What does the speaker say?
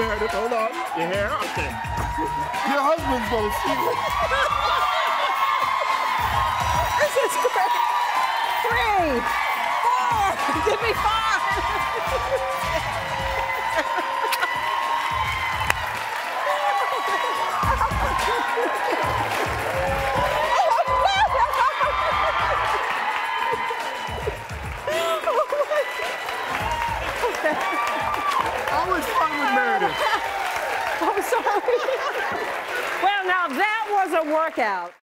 Meredith, hold on. Your hair? Okay. Your husband's gonna see it. this is great. Three, four, give me five. I was was a workout.